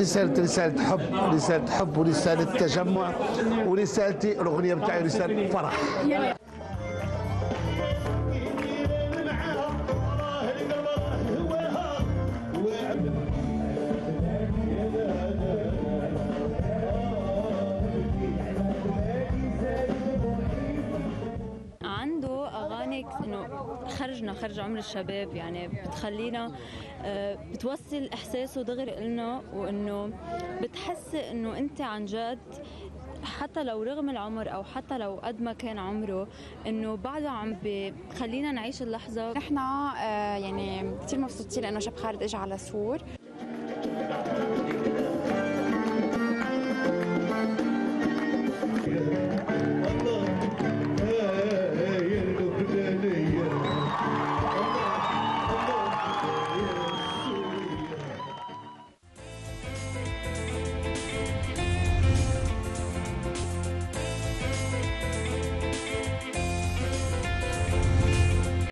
رسالة رسالة حب رسالة حب ورسالة تجمع ورسالتي الأغنية بتاعي رسالة فرح. كت- إنه خرجنا خرج عمر الشباب يعني بتخلينا آه، بتوصل إحساسه دغري لنا وإنه بتحسي إنه أنت عن جد حتى لو رغم العمر أو حتى لو قد ما كان عمره إنه بعده عم بخلينا نعيش اللحظة. نحن آه، يعني كثير مبسوطين لإنه شاب خالد اجى على سور.